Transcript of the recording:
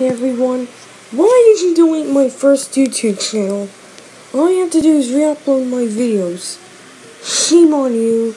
Hey everyone, why did you doing my first YouTube channel? All you have to do is re-upload my videos. Shame on you.